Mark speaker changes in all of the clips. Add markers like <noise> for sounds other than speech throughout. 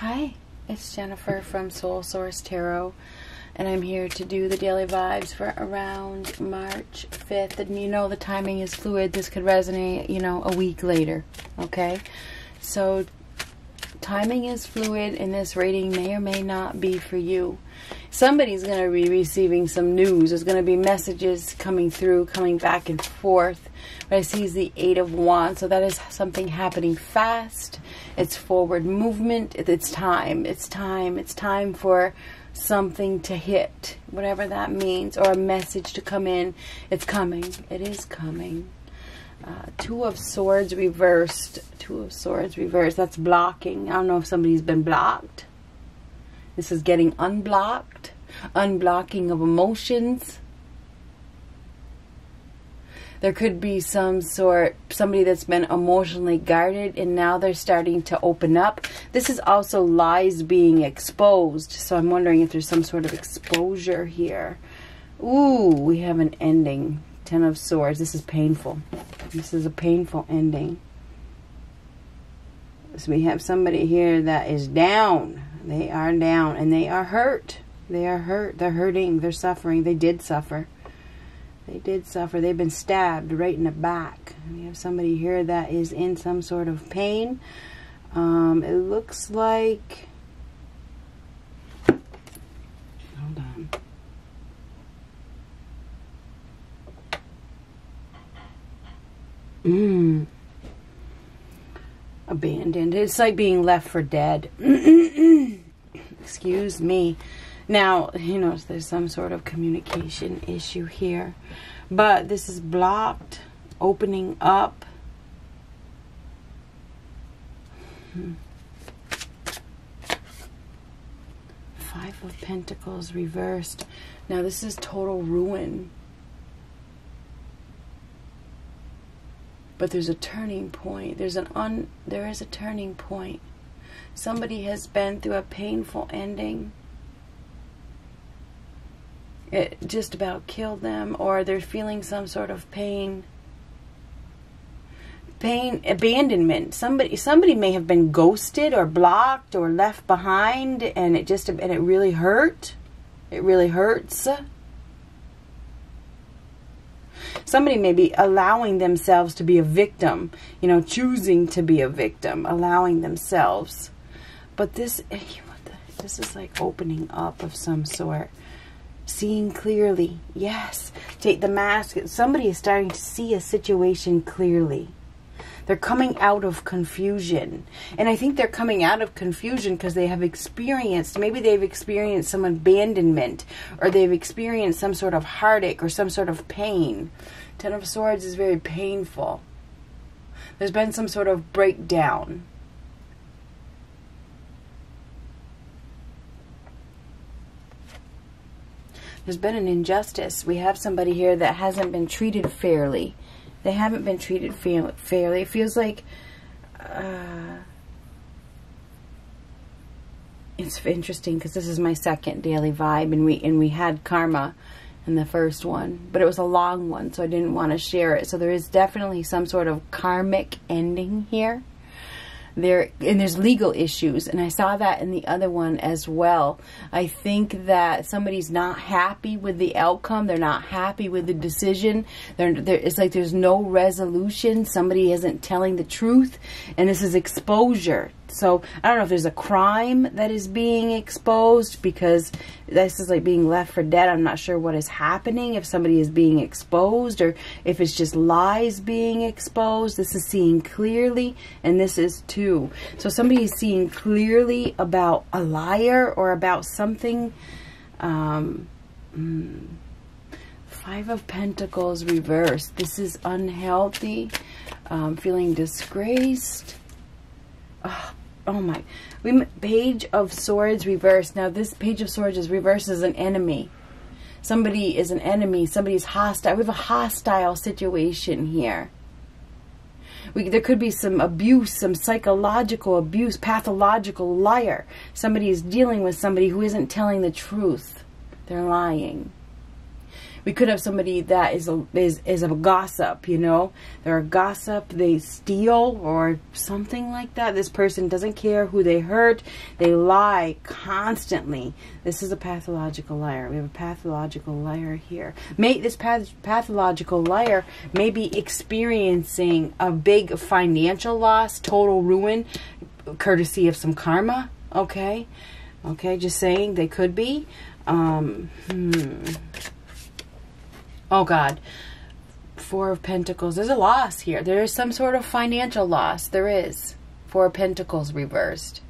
Speaker 1: Hi, it's Jennifer from Soul Source Tarot, and I'm here to do the daily vibes for around March 5th. And you know, the timing is fluid. This could resonate, you know, a week later. Okay? So, timing is fluid, and this reading may or may not be for you. Somebody's going to be receiving some news. There's going to be messages coming through, coming back and forth. What I see is the Eight of Wands, so that is something happening fast. It's forward movement. It's time. It's time. It's time for something to hit, whatever that means, or a message to come in. It's coming. It is coming. Uh, two of Swords reversed. Two of Swords reversed. That's blocking. I don't know if somebody's been blocked. This is getting unblocked. Unblocking of emotions there could be some sort somebody that's been emotionally guarded and now they're starting to open up. This is also lies being exposed. So i'm wondering if there's some sort of exposure here. Ooh we have an ending. Ten of swords. This is painful. This is a painful ending. So we have somebody here that is down. They are down and they are hurt. They are hurt. They're hurting. They're suffering. They did suffer they did suffer. They've been stabbed right in the back. We have somebody here that is in some sort of pain. Um, it looks like... Hold on. Mmm. Abandoned. It's like being left for dead. <clears throat> Excuse me. Now, you know, there's some sort of communication issue here. But this is blocked, opening up. Five of Pentacles reversed. Now this is total ruin. But there's a turning point. There's an un there is a turning point. Somebody has been through a painful ending it just about killed them or they're feeling some sort of pain pain abandonment. Somebody somebody may have been ghosted or blocked or left behind and it just and it really hurt. It really hurts. Somebody may be allowing themselves to be a victim you know choosing to be a victim allowing themselves. But this eh, this is like opening up of some sort seeing clearly. Yes, take the mask. Somebody is starting to see a situation clearly. They're coming out of confusion. And I think they're coming out of confusion because they have experienced, maybe they've experienced some abandonment or they've experienced some sort of heartache or some sort of pain. Ten of Swords is very painful. There's been some sort of breakdown. There's been an injustice. We have somebody here that hasn't been treated fairly. They haven't been treated fa fairly. It feels like uh, it's interesting because this is my second daily vibe, and we and we had karma in the first one, but it was a long one, so I didn't want to share it. So there is definitely some sort of karmic ending here there and there's legal issues and I saw that in the other one as well. I think that somebody's not happy with the outcome. They're not happy with the decision. They're, they're, it's like there's no resolution. Somebody isn't telling the truth and this is exposure so I don't know if there's a crime that is being exposed because this is like being left for dead. I'm not sure what is happening, if somebody is being exposed or if it's just lies being exposed. This is seeing clearly and this is too. So somebody is seeing clearly about a liar or about something. Um, mm, Five of Pentacles reversed. This is unhealthy. Um, feeling disgraced oh, oh my, we page of swords reversed. Now this page of swords is reversed as an enemy. Somebody is an enemy. Somebody's hostile. We have a hostile situation here. We, there could be some abuse, some psychological abuse, pathological liar. Somebody is dealing with somebody who isn't telling the truth. They're lying. We could have somebody that is a, is is a gossip. You know, they're a gossip. They steal or something like that. This person doesn't care who they hurt. They lie constantly. This is a pathological liar. We have a pathological liar here. May this path, pathological liar may be experiencing a big financial loss, total ruin, courtesy of some karma. Okay. Okay, just saying they could be. Um, hmm. Oh, God. Four of Pentacles. There's a loss here. There is some sort of financial loss. There is. Four of Pentacles reversed.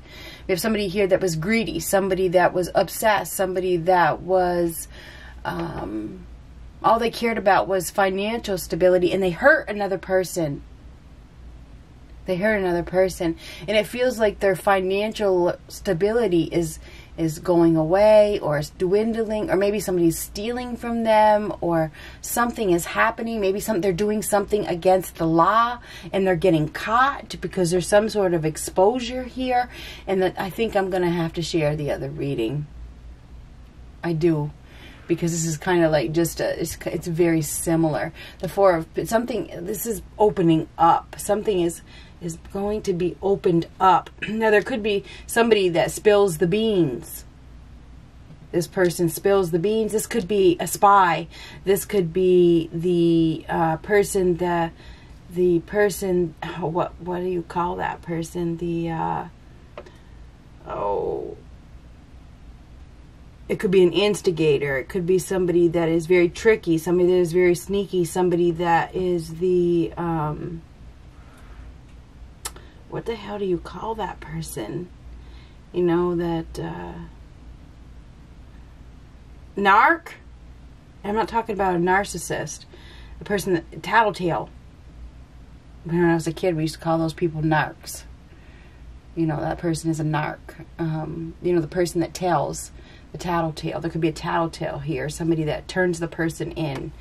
Speaker 1: We have somebody here that was greedy. Somebody that was obsessed. Somebody that was... Um, all they cared about was financial stability. And they hurt another person. They hurt another person. And it feels like their financial stability is is going away or is dwindling or maybe somebody's stealing from them or something is happening. Maybe some they're doing something against the law and they're getting caught because there's some sort of exposure here. And that I think I'm going to have to share the other reading. I do because this is kind of like just a, it's, it's very similar. The four of something this is opening up. Something is is going to be opened up. <clears throat> Now, there could be somebody that spills the beans. This person spills the beans. This could be a spy. This could be the uh, person that the person <sighs> what what do you call that person the uh, oh it could be an instigator it could be somebody that is very tricky somebody that is very sneaky somebody that is the um, what the hell do you call that person? You know, that, uh, narc? I'm not talking about a narcissist. a person that, tattletale. When I was a kid, we used to call those people narcs. You know, that person is a narc. Um, you know, the person that tells the tattletale. There could be a tattletale here, somebody that turns the person in,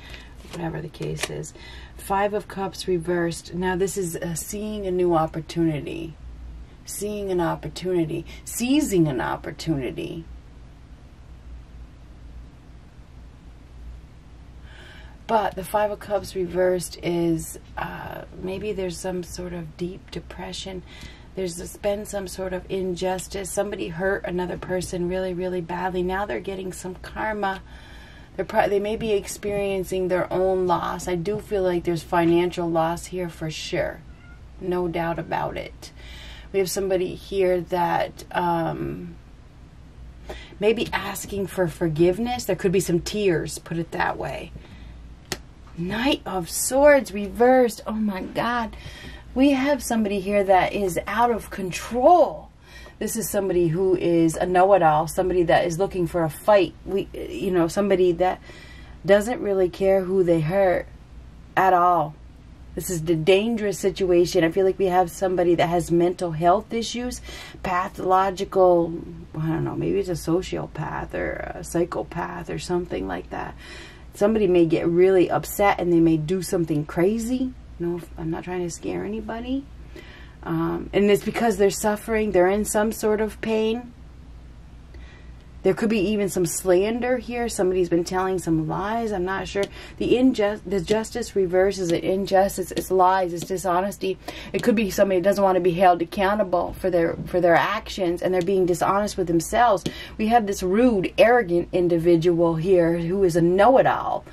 Speaker 1: whatever the case is. Five of Cups reversed. Now this is uh, seeing a new opportunity. Seeing an opportunity. Seizing an opportunity. But the Five of Cups reversed is uh, maybe there's some sort of deep depression. There's been some sort of injustice. Somebody hurt another person really, really badly. Now they're getting some karma they're probably, they may be experiencing their own loss. I do feel like there's financial loss here for sure. No doubt about it. We have somebody here that um, may be asking for forgiveness. There could be some tears, put it that way. Knight of Swords reversed. Oh my God. We have somebody here that is out of control this is somebody who is a know-it-all, somebody that is looking for a fight. We, you know, somebody that doesn't really care who they hurt at all. This is the dangerous situation. I feel like we have somebody that has mental health issues, pathological, I don't know, maybe it's a sociopath or a psychopath or something like that. Somebody may get really upset and they may do something crazy. No, I'm not trying to scare anybody. Um, and it's because they're suffering, they're in some sort of pain. There could be even some slander here. Somebody's been telling some lies. I'm not sure. The injust, the justice reverse is it injustice. It's lies. It's dishonesty. It could be somebody doesn't want to be held accountable for their for their actions, and they're being dishonest with themselves. We have this rude, arrogant individual here who is a know-it-all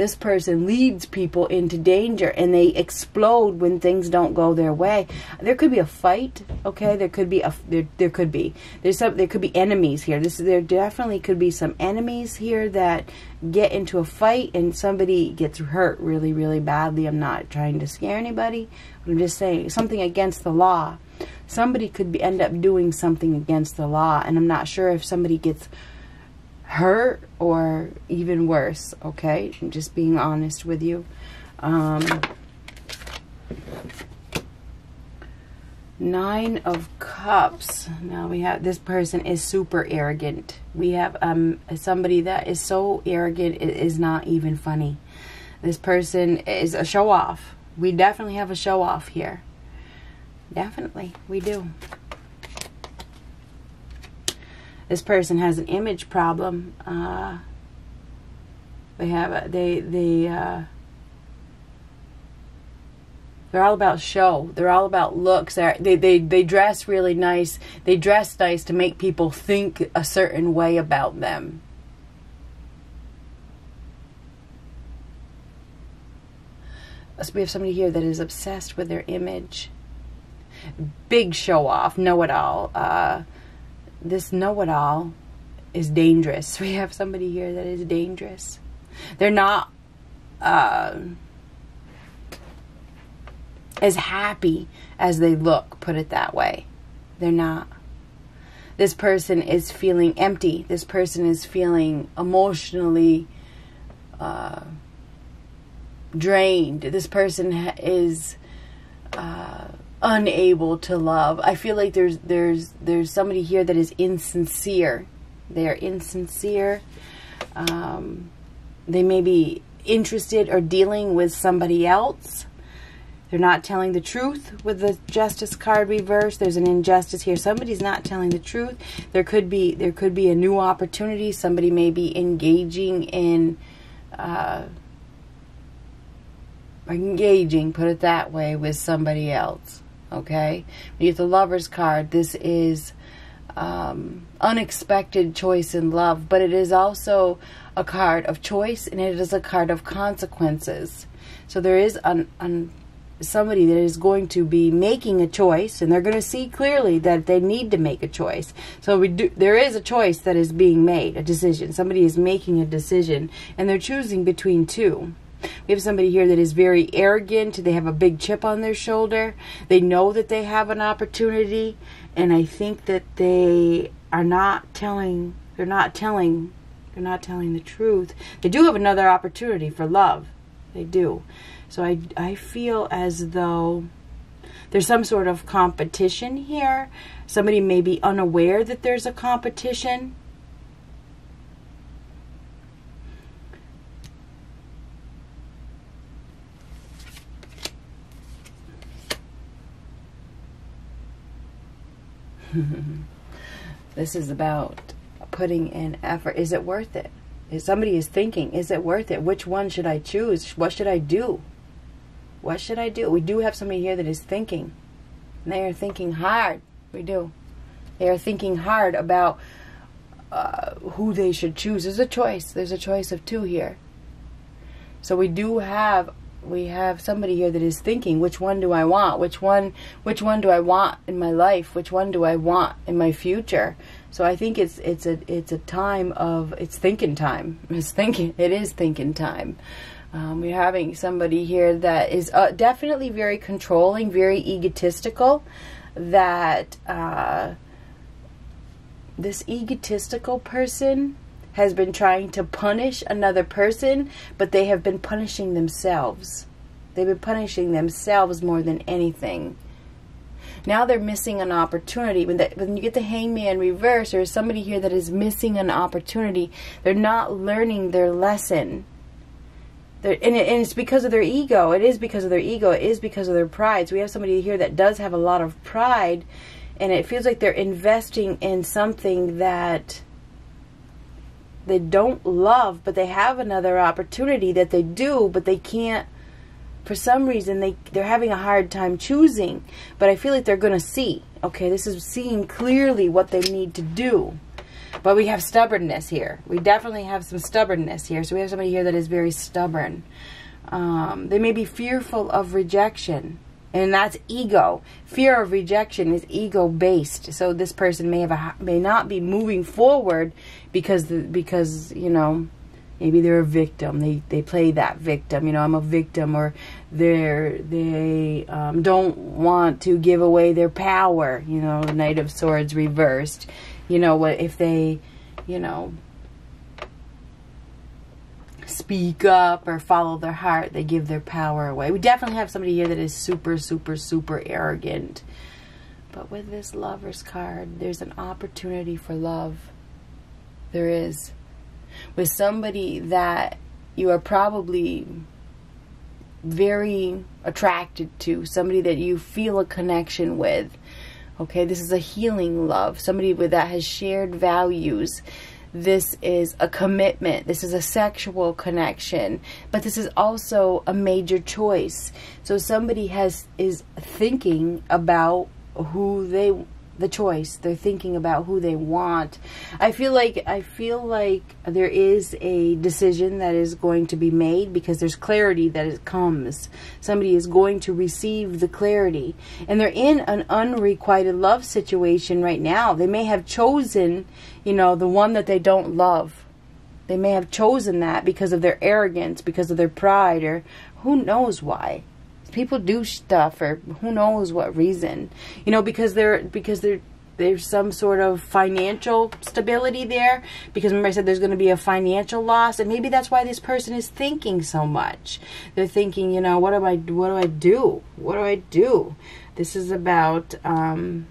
Speaker 1: this person leads people into danger and they explode when things don't go their way. There could be a fight, okay? There could be a there, there could be. There's some there could be enemies here. This there definitely could be some enemies here that get into a fight and somebody gets hurt really really badly. I'm not trying to scare anybody. I'm just saying something against the law. Somebody could be, end up doing something against the law and I'm not sure if somebody gets hurt or even worse, okay? I'm just being honest with you. Um, Nine of Cups. Now we have, this person is super arrogant. We have um, somebody that is so arrogant it is not even funny. This person is a show-off. We definitely have a show-off here. Definitely, we do this person has an image problem. Uh, They have a, they they uh, they're all about show. They're all about looks. They're, they they they dress really nice. They dress nice to make people think a certain way about them. So we have somebody here that is obsessed with their image. Big show off, know it all. Uh, this know it all is dangerous. <laughs> We have somebody here that is dangerous. They're not uh, as happy as they look, put it that way. They're not. This person is feeling empty. This person is feeling emotionally uh, drained. This person is uh, unable to love. I feel like there's there's there's somebody here that is insincere. They are insincere. Um, they may be interested or dealing with somebody else. They're not telling the truth with the justice card reverse. There's an injustice here. Somebody's not telling the truth. There could be there could be a new opportunity. Somebody may be engaging in uh, engaging, put it that way, with somebody else. Okay? When you get the lover's card, this is um, unexpected choice in love, but it is also a card of choice and it is a card of consequences. So there is an, an somebody that is going to be making a choice and they're going to see clearly that they need to make a choice. So we do, there is a choice that is being made, a decision. Somebody is making a decision and they're choosing between two. We have somebody here that is very arrogant. They have a big chip on their shoulder. They know that they have an opportunity and I think that they are not telling they're not telling they're not telling the truth. They do have another opportunity for love. They do. So I, I feel as though there's some sort of competition here. Somebody may be unaware that there's a competition. <laughs> this is about putting in effort. Is it worth it? If somebody is thinking, is it worth it? Which one should I choose? What should I do? What should I do? We do have somebody here that is thinking. And they are thinking hard. We do. They are thinking hard about uh, who they should choose. There's a choice. There's a choice of two here. So we do have we have somebody here that is thinking which one do I want? Which one which one do I want in my life? Which one do I want in my future? So I think it's it's a it's a time of it's thinking time. <laughs> It's thinking it is thinking time. Um, we're having somebody here that is uh, definitely very controlling very egotistical that uh, this egotistical person has been trying to punish another person, but they have been punishing themselves. They've been punishing themselves more than anything. Now they're missing an opportunity. When, when you get the hangman reverse, there's somebody here that is missing an opportunity. They're not learning their lesson. and, it, and it's because of their ego. It is because of their ego. It is because of their pride. So we have somebody here that does have a lot of pride, and it feels like they're investing in something that they don't love, but they have another opportunity that they do, but they can't. For some reason, they they're having a hard time choosing. But I feel like they're going to see. Okay, this is seeing clearly what they need to do. But we have stubbornness here. We definitely have some stubbornness here. So we have somebody here that is very stubborn. Um, they may be fearful of rejection and that's ego. Fear of rejection is ego based. So this person may have a, may not be moving forward because the, because you know maybe they're a victim. They they play that victim. You know, I'm a victim, or they're they um, don't want to give away their power. You know, Knight of Swords reversed. You know what if they, you know, speak up or follow their heart, they give their power away. We definitely have somebody here that is super, super, super arrogant. But with this lover's card, there's an opportunity for love. There is. With somebody that you are probably very attracted to, somebody that you feel a connection with. Okay, this is a healing love. Somebody with that has shared values this is a commitment. This is a sexual connection, but this is also a major choice. So somebody has is thinking about who they the choice. They're thinking about who they want. I feel like I feel like there is a decision that is going to be made because there's clarity that it comes. Somebody is going to receive the clarity. And they're in an unrequited love situation right now. They may have chosen, you know, the one that they don't love. They may have chosen that because of their arrogance, because of their pride, or who knows why people do stuff for who knows what reason you know because there because there there's some sort of financial stability there. Because remember I said there's going to be a financial loss and maybe that's why this person is thinking so much. They're thinking you know what do I what do I do? What do I do? This is about um,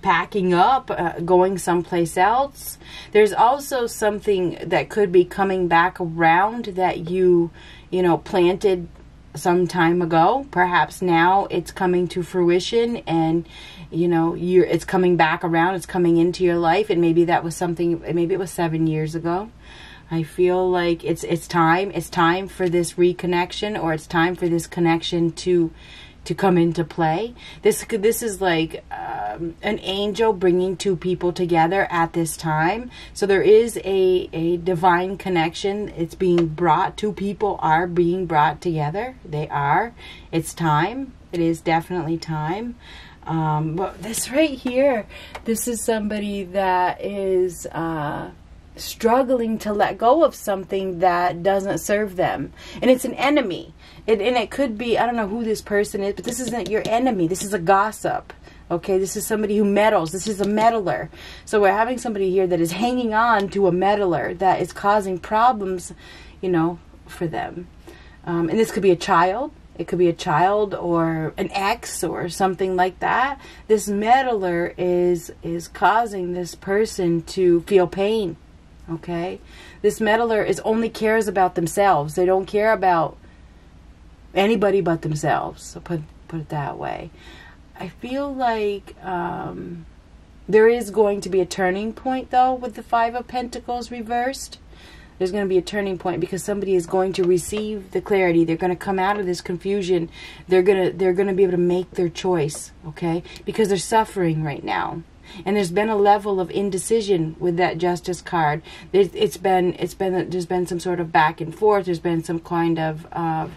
Speaker 1: packing up, uh, going someplace else. There's also something that could be coming back around that you, you know, planted some time ago. Perhaps now it's coming to fruition and you know, you're it's coming back around, it's coming into your life and maybe that was something maybe it was 7 years ago. I feel like it's it's time. It's time for this reconnection or it's time for this connection to to come into play. This this is like um, an angel bringing two people together at this time. So there is a a divine connection. It's being brought. Two people are being brought together. They are. It's time. It is definitely time. Um, but this right here, this is somebody that is. Uh, struggling to let go of something that doesn't serve them. And it's an enemy. It, and it could be, I don't know who this person is, but this isn't your enemy. This is a gossip. Okay, this is somebody who meddles. This is a meddler. So we're having somebody here that is hanging on to a meddler that is causing problems, you know, for them. Um, and this could be a child. It could be a child or an ex or something like that. This meddler is is causing this person to feel pain okay? This meddler is only cares about themselves. They don't care about anybody but themselves. So put put it that way. I feel like um, there is going to be a turning point though with the Five of Pentacles reversed. There's going to be a turning point because somebody is going to receive the clarity. They're going to come out of this confusion. They're going to they're going to be able to make their choice, okay? Because they're suffering right now and there's been a level of indecision with that justice card. It's been it's been there's been some sort of back and forth. There's been some kind of uh,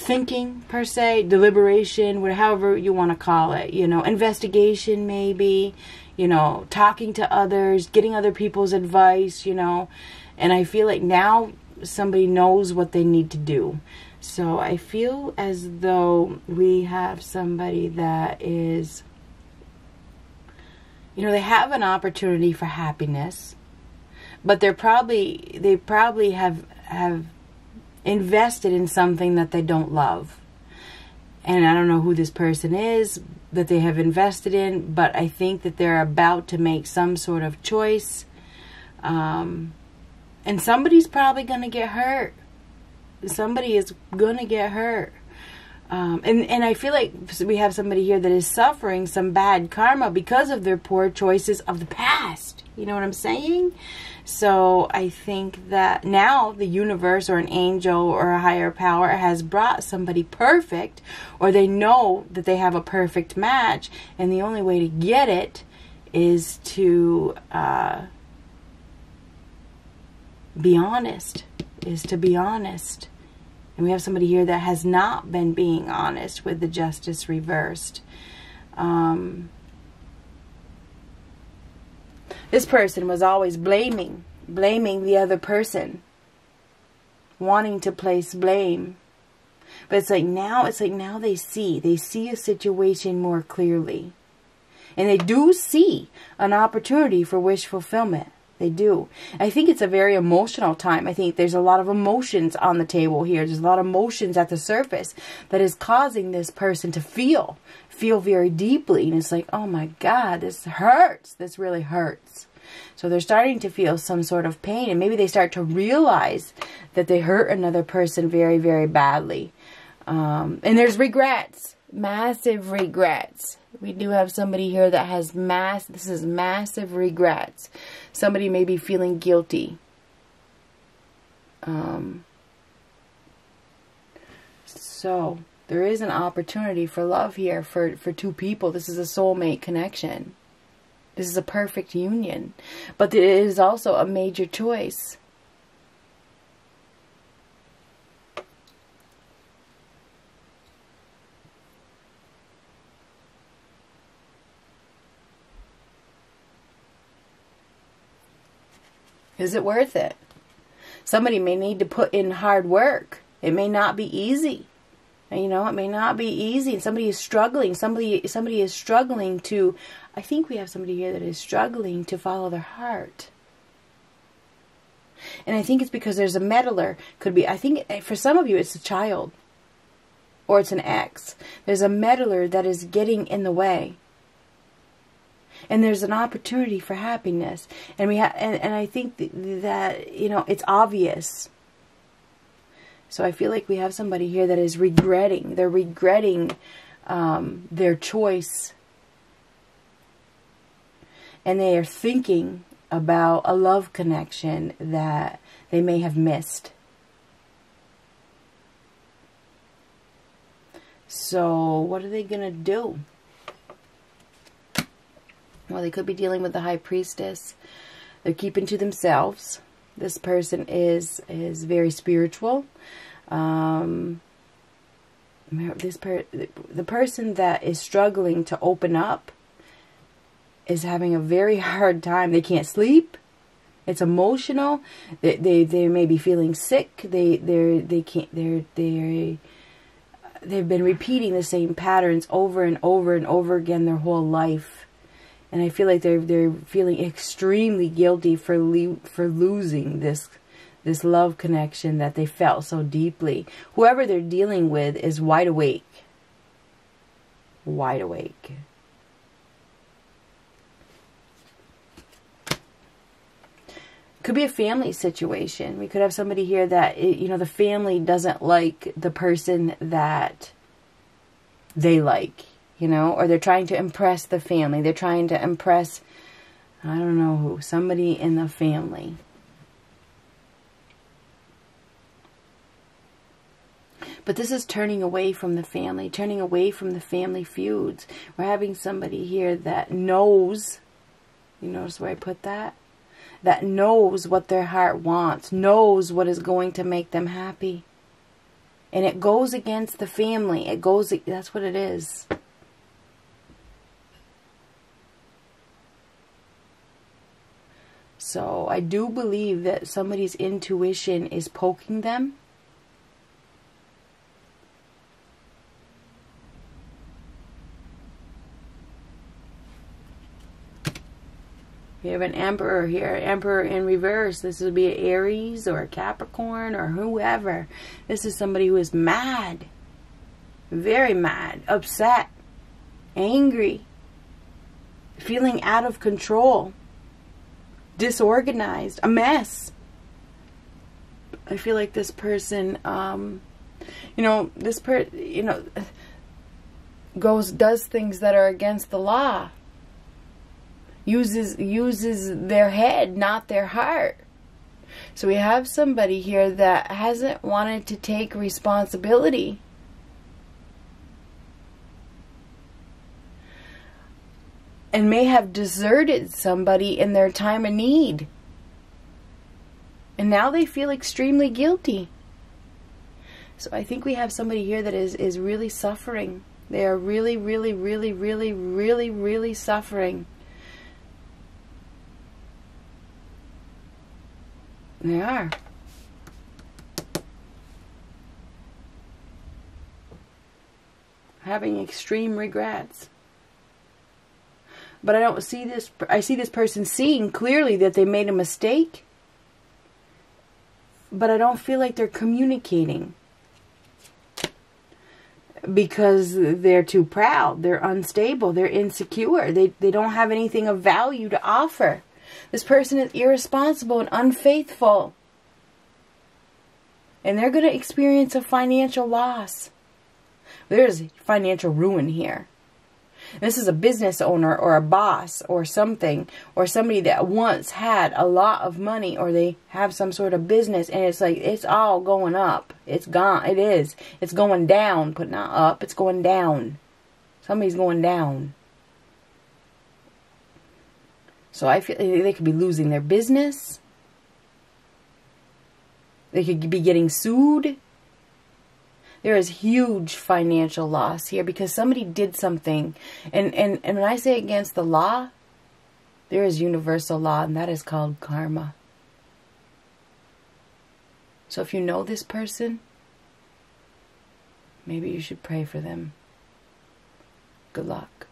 Speaker 1: thinking per se, deliberation, whatever you want to call it. You know, investigation maybe. You know, talking to others, getting other people's advice. You know, and I feel like now somebody knows what they need to do. So I feel as though we have somebody that is you know, they have an opportunity for happiness, but they're probably they probably have have invested in something that they don't love. And I don't know who this person is that they have invested in, but I think that they're about to make some sort of choice. Um, and somebody's probably going to get hurt. Somebody is going to get hurt. Um, and, and I feel like we have somebody here that is suffering some bad karma because of their poor choices of the past. You know what I'm saying? So I think that now the universe or an angel or a higher power has brought somebody perfect, or they know that they have a perfect match, and the only way to get it is to uh, be honest, is to be honest. And we have somebody here that has not been being honest with the justice reversed. Um, this person was always blaming, blaming the other person, wanting to place blame. But it's like now, it's like now they see, they see a situation more clearly. And they do see an opportunity for wish fulfillment. They do. I think it's a very emotional time. I think there's a lot of emotions on the table here. There's a lot of emotions at the surface that is causing this person to feel, feel very deeply. And it's like, oh my God, this hurts. This really hurts. So they're starting to feel some sort of pain. And maybe they start to realize that they hurt another person very, very badly. Um, and there's regrets. Massive regrets We do have somebody here that has mass, this is massive regrets. Somebody may be feeling guilty. Um, so, there is an opportunity for love here for, for two people. This is a soulmate connection. This is a perfect union. But it is also a major choice. Is it worth it? Somebody may need to put in hard work. It may not be easy. You know, it may not be easy. Somebody is struggling. Somebody somebody is struggling to I think we have somebody here that is struggling to follow their heart. And I think it's because there's a meddler. Could be I think eh, for some of you it's a child or it's an ex. There's a meddler that is getting in the way and there's an opportunity for happiness. And we have and, and i think th that you know it's obvious. So i feel like we have somebody here that is regretting they're regretting um, their choice. And they are thinking about a love connection that they may have missed. So what are they going to do well, they could be dealing with the high priestess. They're keeping to themselves. This person is is very spiritual. Um, this per the person that is struggling to open up is having a very hard time. They can't sleep. It's emotional. They they, they may be feeling sick. They they they can't they're they they've been repeating the same patterns over and over and over again their whole life and I feel like they're they're feeling extremely guilty for le- for losing this this love connection that they felt so deeply. Whoever they're dealing with is wide awake. Wide awake. Could be a family situation. We could have somebody here that eh, you know the family doesn't like the person that they like you know, or they're trying to impress the family. They're trying to impress, I don't know who, somebody in the family. But this is turning away from the family, turning away from the family feuds. We're having somebody here that knows, you notice where I put that? That knows what their heart wants, knows what is going to make them happy. And it goes against the family. It goes, that's what it is. So I do believe that somebody's intuition is poking them. We have an emperor here, emperor in reverse. This would be an Aries or a Capricorn or whoever. This is somebody who is mad, very mad, upset, angry, feeling out of control disorganized, a mess. I feel like this person, um, you know, this per, you know, goes does things that are against the law. Uses uses their head, not their heart. So we have somebody here that hasn't wanted to take responsibility and may have deserted somebody in their time of need. And now they feel extremely guilty. So I think we have somebody here that is, is really suffering. They are really, really, really, really, really, really suffering. They are. Having extreme regrets. But I don't see this, I see this person seeing clearly that they made a mistake. But I don't feel like they're communicating. Because they're too proud, they're unstable, they're insecure, they, they don't have anything of value to offer. This person is irresponsible and unfaithful. And they're going to experience a financial loss. There's financial ruin here. This is a business owner or a boss or something or somebody that once had a lot of money or they have some sort of business and it's like it's all going up. It's gone. It is. It's going down, but not up. It's going down. Somebody's going down. So I feel they could be losing their business. They could be getting sued. There is huge financial loss here because somebody did something. And, and, and when I say against the law, there is universal law, and that is called karma. So if you know this person, maybe you should pray for them. Good luck.